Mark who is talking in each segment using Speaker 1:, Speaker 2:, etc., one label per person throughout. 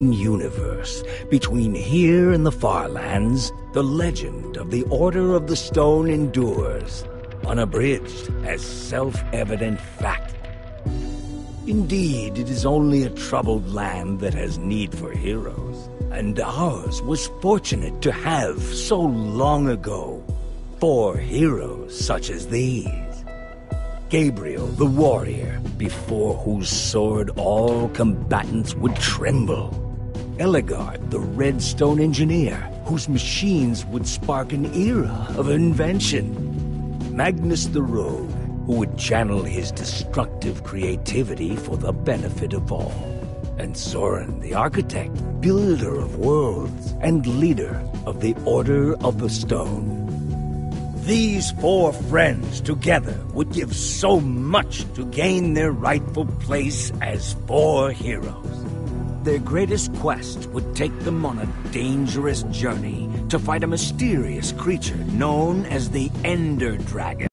Speaker 1: universe between here and the far lands, the legend of the Order of the Stone endures, unabridged as self-evident fact. Indeed, it is only a troubled land that has need for heroes, and ours was fortunate to have, so long ago, four heroes such as these. Gabriel the warrior, before whose sword all combatants would tremble. Ellegaard, the Redstone engineer, whose machines would spark an era of invention. Magnus the Rogue, who would channel his destructive creativity for the benefit of all. And Soren the architect, builder of worlds, and leader of the Order of the Stone. These four friends together would give so much to gain their rightful place as four heroes their greatest quest would take them on a dangerous journey to fight a mysterious creature known as the Ender Dragon.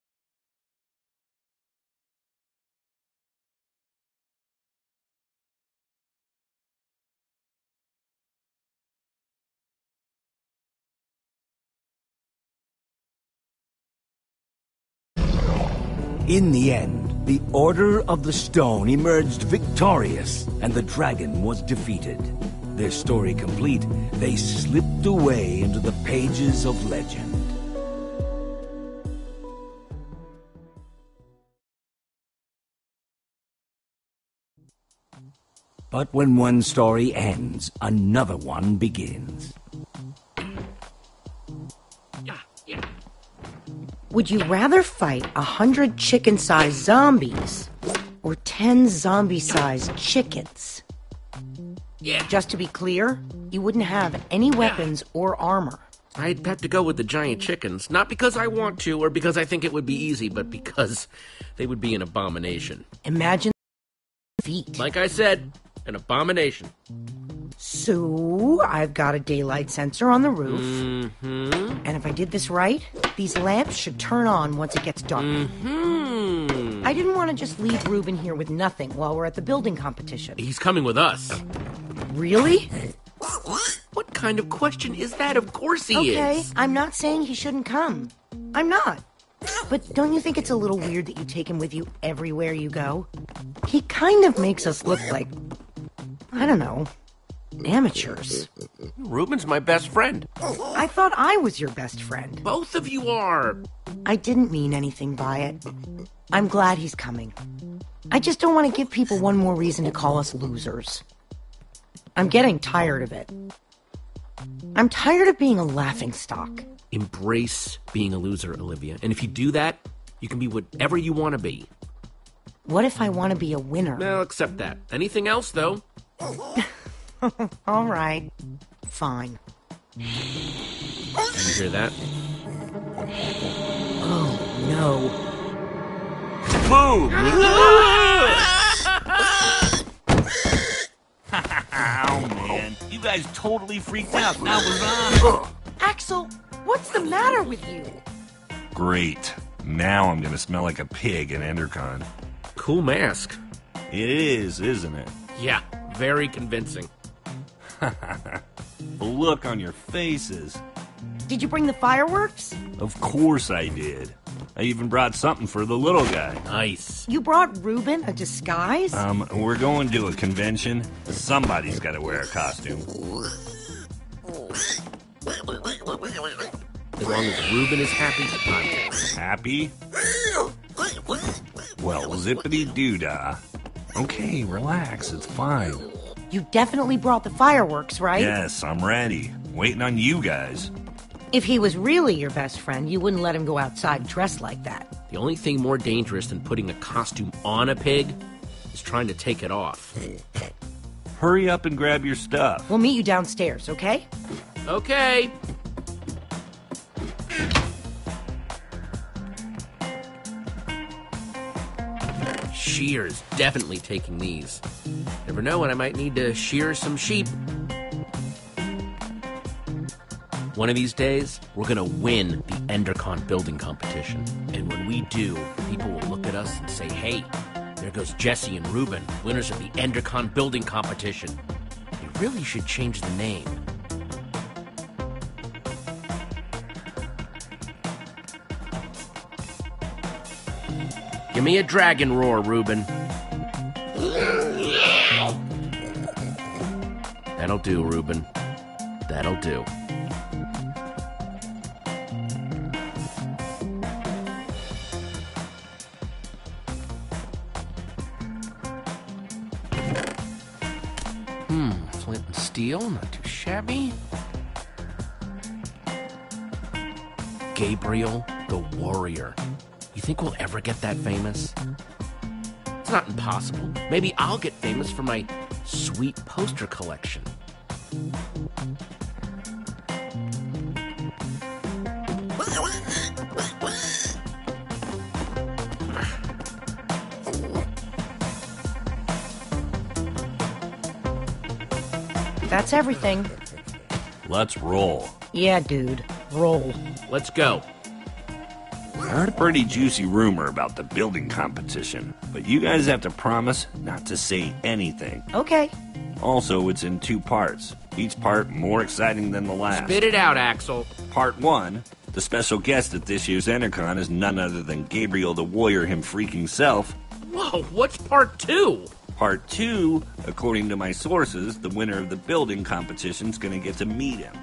Speaker 1: In the end, the Order of the Stone emerged victorious, and the dragon was defeated. Their story complete, they slipped away into the pages of legend. But when one story ends, another one begins.
Speaker 2: Would you rather fight a hundred chicken-sized zombies or ten zombie-sized chickens?
Speaker 3: Yeah.
Speaker 2: Just to be clear, you wouldn't have any weapons or armor.
Speaker 3: I'd have to go with the giant chickens, not because I want to or because I think it would be easy, but because they would be an abomination.
Speaker 2: Imagine feet.
Speaker 3: Like I said, an abomination.
Speaker 2: So, I've got a daylight sensor on the roof.
Speaker 3: Mm-hmm.
Speaker 2: And if I did this right, these lamps should turn on once it gets dark.
Speaker 3: Mm-hmm.
Speaker 2: I didn't want to just leave Reuben here with nothing while we're at the building competition.
Speaker 3: He's coming with us.
Speaker 2: Really?
Speaker 3: What kind of question is that? Of course he
Speaker 2: okay,
Speaker 3: is.
Speaker 2: Okay, I'm not saying he shouldn't come. I'm not. But don't you think it's a little weird that you take him with you everywhere you go? He kind of makes us look like, I don't know, amateurs.
Speaker 3: Reuben's my best friend.
Speaker 2: I thought I was your best friend.
Speaker 3: Both of you are.
Speaker 2: I didn't mean anything by it. I'm glad he's coming. I just don't want to give people one more reason to call us losers. I'm getting tired of it. I'm tired of being a laughing stock.
Speaker 3: Embrace being a loser, Olivia. And if you do that, you can be whatever you want to be.
Speaker 2: What if I want to be a winner?
Speaker 3: I'll accept that. Anything else, though?
Speaker 2: All right. Fine.
Speaker 3: You hear that?
Speaker 2: Oh, no. Boom!
Speaker 4: Oh man, you guys totally freaked out. That was on.
Speaker 2: Axel, what's the matter with you?
Speaker 4: Great. Now I'm gonna smell like a pig in Endercon.
Speaker 3: Cool mask.
Speaker 4: It is, isn't it?
Speaker 3: Yeah, very convincing.
Speaker 4: The look on your faces.
Speaker 2: Did you bring the fireworks?
Speaker 4: Of course I did. I even brought something for the little guy.
Speaker 3: Nice.
Speaker 2: You brought Reuben a disguise?
Speaker 4: Um, we're going to a convention. Somebody's gotta wear a costume.
Speaker 3: As long as Reuben is happy, I'm happy.
Speaker 4: Happy? Well, zippity doo dah. Okay, relax, it's fine.
Speaker 2: you definitely brought the fireworks, right?
Speaker 4: Yes, I'm ready. Waiting on you guys.
Speaker 2: If he was really your best friend, you wouldn't let him go outside dressed like that.
Speaker 3: The only thing more dangerous than putting a costume on a pig is trying to take it off.
Speaker 4: Hurry up and grab your stuff.
Speaker 2: We'll meet you downstairs, okay?
Speaker 3: Okay. Shear's definitely taking these. Never know when I might need to shear some sheep. One of these days, we're gonna win the Endercon building competition. And when we do, people will look at us and say, hey, there goes Jesse and Reuben, winners of the Endercon building competition. They really should change the name. Me a dragon roar, Reuben. That'll do, Reuben. That'll do. Hmm, flint and steel, not too shabby. Gabriel the Warrior. You think we'll ever get that famous? It's not impossible. Maybe I'll get famous for my sweet poster collection.
Speaker 2: That's everything.
Speaker 4: Let's roll.
Speaker 2: Yeah, dude. Roll.
Speaker 3: Let's go.
Speaker 4: I heard a pretty juicy rumor about the building competition, but you guys have to promise not to say anything.
Speaker 2: Okay.
Speaker 4: Also, it's in two parts, each part more exciting than the last.
Speaker 3: Spit it out, Axel.
Speaker 4: Part one the special guest at this year's Endercon is none other than Gabriel the Warrior him freaking self.
Speaker 3: Whoa, what's part two?
Speaker 4: Part two, according to my sources, the winner of the building competition's gonna get to meet him.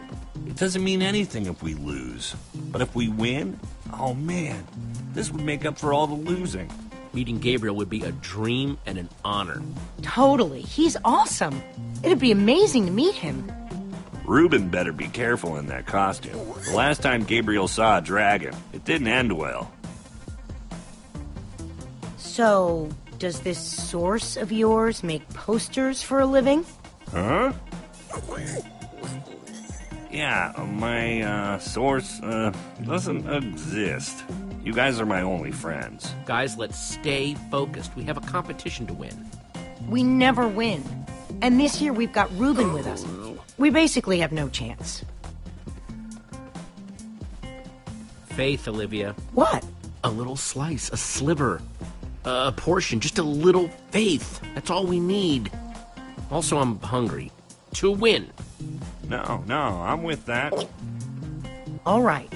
Speaker 4: It doesn't mean anything if we lose. But if we win, oh man, this would make up for all the losing.
Speaker 3: Meeting Gabriel would be a dream and an honor.
Speaker 2: Totally. He's awesome. It'd be amazing to meet him.
Speaker 4: Reuben better be careful in that costume. The last time Gabriel saw a dragon, it didn't end well.
Speaker 2: So, does this source of yours make posters for a living?
Speaker 4: Huh? Oh, Yeah, my uh, source uh, doesn't exist. You guys are my only friends.
Speaker 3: Guys, let's stay focused. We have a competition to win.
Speaker 2: We never win. And this year we've got Reuben with us. We basically have no chance.
Speaker 3: Faith, Olivia.
Speaker 2: What?
Speaker 3: A little slice, a sliver, a portion, just a little faith. That's all we need. Also, I'm hungry. To win.
Speaker 4: No, no, I'm with that.
Speaker 2: All right.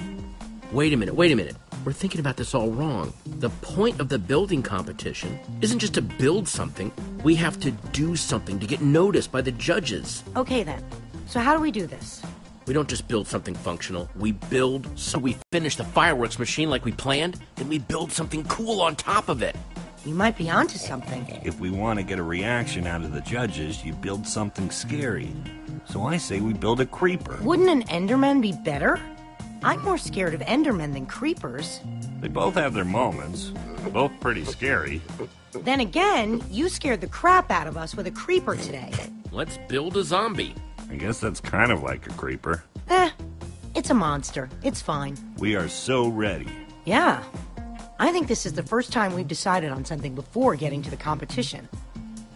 Speaker 3: Wait a minute, wait a minute. We're thinking about this all wrong. The point of the building competition isn't just to build something, we have to do something to get noticed by the judges.
Speaker 2: Okay then. So how do we do this?
Speaker 3: We don't just build something functional, we build so we finish the fireworks machine like we planned, then we build something cool on top of it.
Speaker 2: You might be onto something.
Speaker 4: If we want to get a reaction out of the judges, you build something scary. So I say we build a creeper.
Speaker 2: Wouldn't an Enderman be better? I'm more scared of Endermen than creepers.
Speaker 4: They both have their moments. Both pretty scary.
Speaker 2: Then again, you scared the crap out of us with a creeper today.
Speaker 3: Let's build a zombie.
Speaker 4: I guess that's kind of like a creeper.
Speaker 2: Eh, it's a monster. It's fine.
Speaker 4: We are so ready.
Speaker 2: Yeah. I think this is the first time we've decided on something before getting to the competition.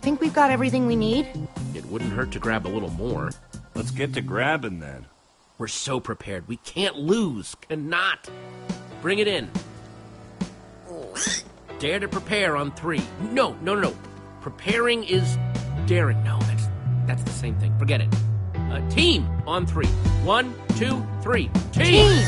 Speaker 2: Think we've got everything we need?
Speaker 3: It wouldn't hurt to grab a little more.
Speaker 4: Let's get to grabbing then.
Speaker 3: We're so prepared. We can't lose. Cannot. Bring it in. Dare to prepare on three. No, no, no, no. Preparing is daring. No, that's that's the same thing. Forget it. Uh, team on three. One, two, three. Team.
Speaker 2: Team!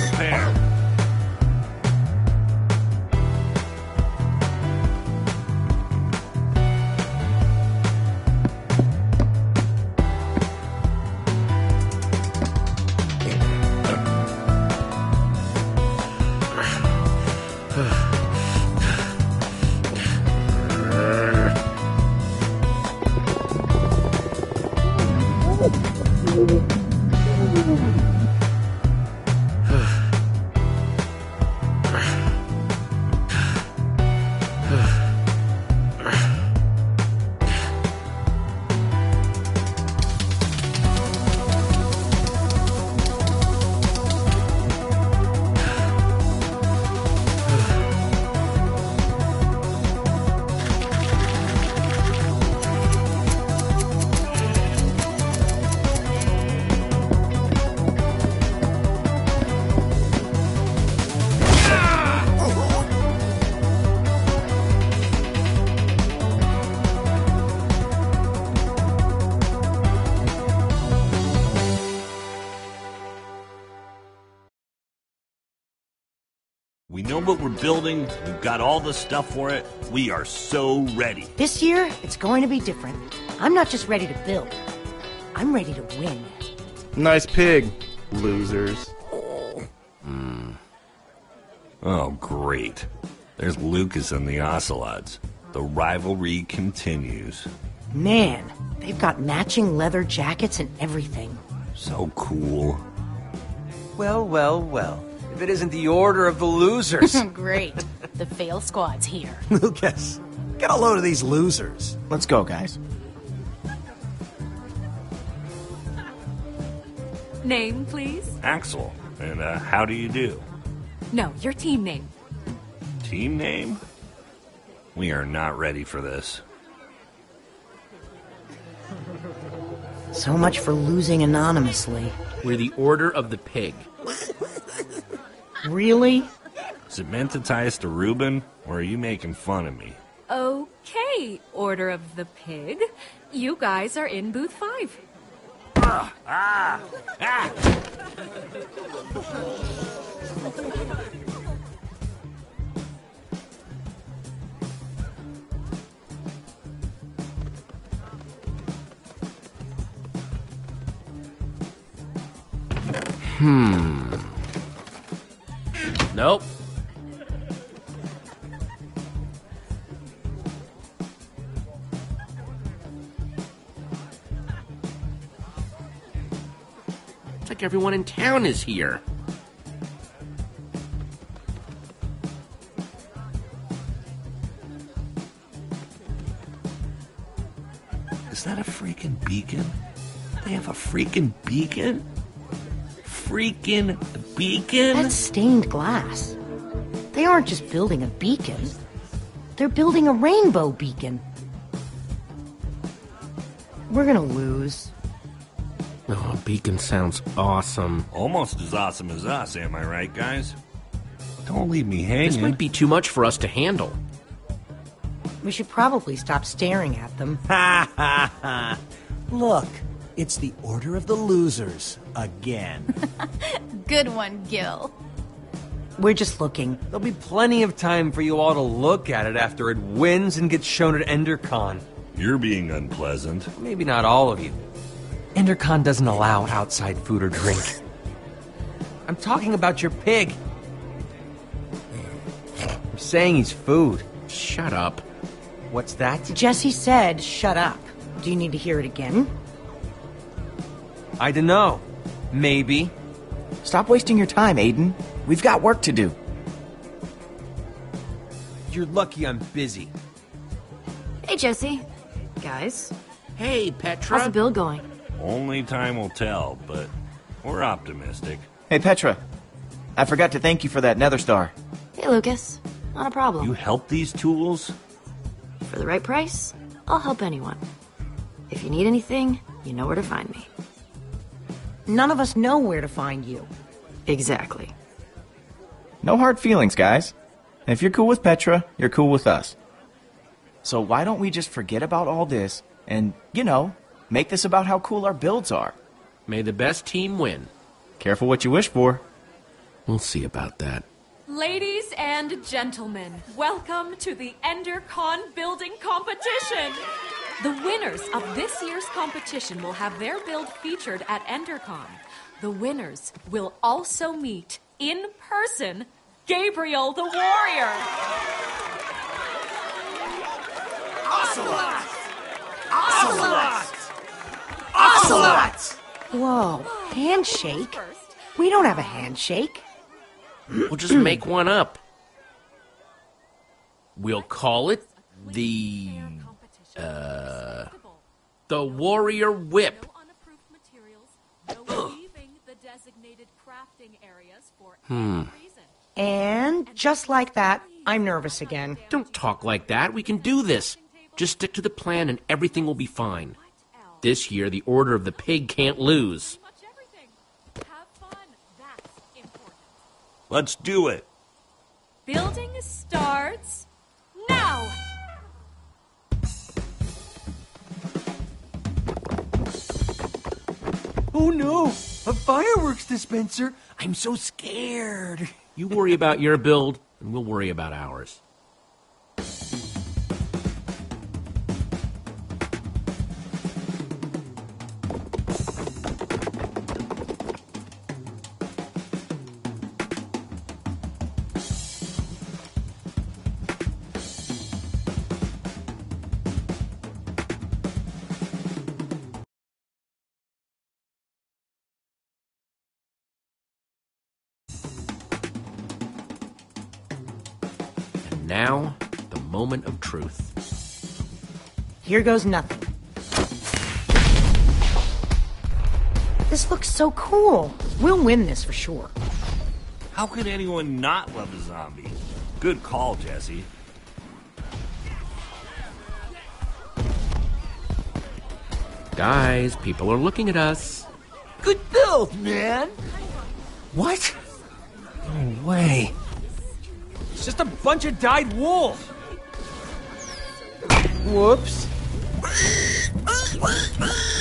Speaker 4: We know what we're building. We've got all the stuff for it. We are so ready.
Speaker 2: This year, it's going to be different. I'm not just ready to build, I'm ready to win.
Speaker 5: Nice pig, losers. Hmm.
Speaker 4: Oh, great. There's Lucas and the Ocelots. The rivalry continues.
Speaker 2: Man, they've got matching leather jackets and everything.
Speaker 4: So cool.
Speaker 6: Well, well, well. If it isn't the order of the losers.
Speaker 7: Great. The fail squad's here.
Speaker 8: Lucas, get a load of these losers.
Speaker 9: Let's go, guys.
Speaker 10: Name, please?
Speaker 4: Axel, and uh, how do you do?
Speaker 10: No, your team name.
Speaker 4: Team name? We are not ready for this.
Speaker 2: So much for losing anonymously.
Speaker 3: We're the Order of the Pig.
Speaker 2: Really?
Speaker 4: Is it meant to tie us to Reuben, or are you making fun of me?
Speaker 10: Okay, Order of the Pig. You guys are in booth five. Ah! Ah! Hmm.
Speaker 3: Nope. It's like everyone in town is here.
Speaker 4: Is that a freaking beacon? They have a freaking beacon? Freaking beacon?
Speaker 2: That's stained glass. They aren't just building a beacon, they're building a rainbow beacon. We're gonna lose.
Speaker 3: Oh, Beacon sounds awesome.
Speaker 4: Almost as awesome as us, am I right, guys? Don't leave me hanging.
Speaker 3: This might be too much for us to handle.
Speaker 2: We should probably stop staring at them.
Speaker 8: Ha ha ha. Look, it's the Order of the Losers again.
Speaker 7: Good one, Gill.
Speaker 2: We're just looking.
Speaker 6: There'll be plenty of time for you all to look at it after it wins and gets shown at EnderCon.
Speaker 4: You're being unpleasant.
Speaker 6: Maybe not all of you. EnderCon doesn't allow outside food or drink. I'm talking about your pig. I'm saying he's food.
Speaker 3: Shut up.
Speaker 6: What's that?
Speaker 2: Jesse said, shut up. Do you need to hear it again?
Speaker 6: I don't know. Maybe.
Speaker 9: Stop wasting your time, Aiden. We've got work to do.
Speaker 6: You're lucky I'm busy.
Speaker 10: Hey, Jesse. Guys,
Speaker 3: Hey, Petra.
Speaker 10: how's the bill going?
Speaker 4: Only time will tell, but we're optimistic.
Speaker 9: Hey, Petra. I forgot to thank you for that Nether Star.
Speaker 10: Hey, Lucas. Not a problem.
Speaker 4: You help these tools?
Speaker 10: For the right price, I'll help anyone. If you need anything, you know where to find me.
Speaker 2: None of us know where to find you.
Speaker 10: Exactly.
Speaker 9: No hard feelings, guys. And if you're cool with Petra, you're cool with us. So why don't we just forget about all this and, you know, make this about how cool our builds are?
Speaker 3: May the best team win.
Speaker 9: Careful what you wish for.
Speaker 3: We'll see about that.
Speaker 10: Ladies and gentlemen, welcome to the EnderCon building competition. The winners of this year's competition will have their build featured at EnderCon. The winners will also meet in person Gabriel the Warrior.
Speaker 2: Whoa, handshake? We don't have a handshake.
Speaker 3: We'll just make one up. We'll call it the uh the Warrior Whip.
Speaker 10: Hmm.
Speaker 2: And just like that, I'm nervous again.
Speaker 3: Don't talk like that. We can do this. Just stick to the plan and everything will be fine. This year the Order of the Pig can't lose.
Speaker 4: Let's do it.
Speaker 10: Building starts
Speaker 6: Oh no! A fireworks dispenser? I'm so scared.
Speaker 3: You worry about your build, and we'll worry about ours. Now, the moment of truth.
Speaker 2: Here goes nothing. This looks so cool. We'll win this for sure.
Speaker 4: How could anyone not love a zombie? Good call, Jesse.
Speaker 3: Guys, people are looking at us.
Speaker 1: Good build, man.
Speaker 6: What? No way. It's just a bunch of dyed wool. Whoops.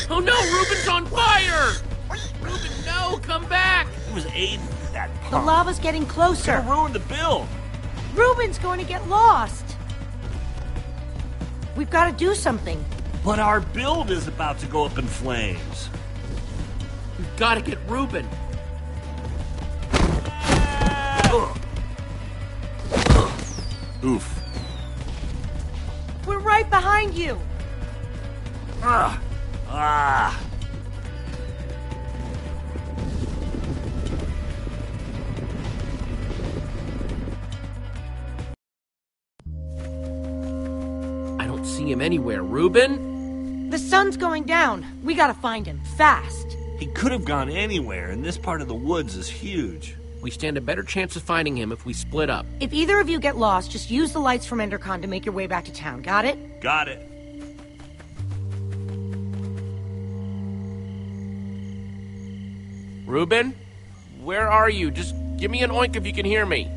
Speaker 3: Oh no, Reuben's on fire! Reuben, no, come back!
Speaker 4: It was Aiden, that
Speaker 2: The lava's getting closer.
Speaker 4: Gonna ruin the build.
Speaker 2: Reuben's going to get lost. We've got to do something.
Speaker 4: But our build is about to go up in flames.
Speaker 3: We've got to get Reuben.
Speaker 4: Oof.
Speaker 2: We're right behind you.
Speaker 4: Ah. Ah.
Speaker 3: I don't see him anywhere. Reuben?
Speaker 2: The sun's going down. We got to find him fast.
Speaker 4: He could have gone anywhere, and this part of the woods is huge.
Speaker 3: We stand a better chance of finding him if we split up.
Speaker 2: If either of you get lost, just use the lights from Endercon to make your way back to town. Got it?
Speaker 4: Got it.
Speaker 3: Reuben? Where are you? Just give me an oink if you can hear me.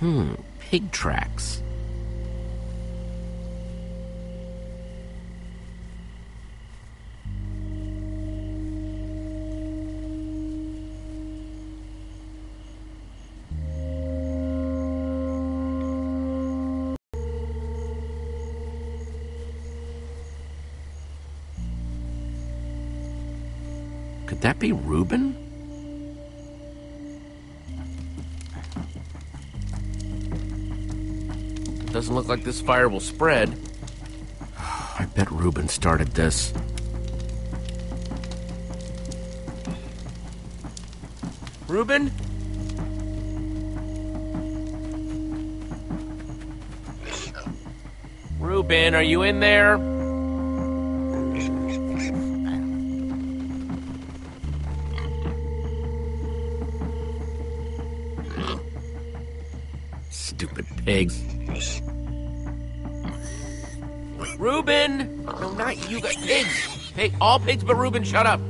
Speaker 3: Hmm, pig tracks. Could that be Reuben? Doesn't look like this fire will spread. I bet Reuben started this. Reuben? Reuben, are you in there? Stupid pigs. Reuben! No, not you, guys. Pigs! Hey, all pigs but Reuben, shut up!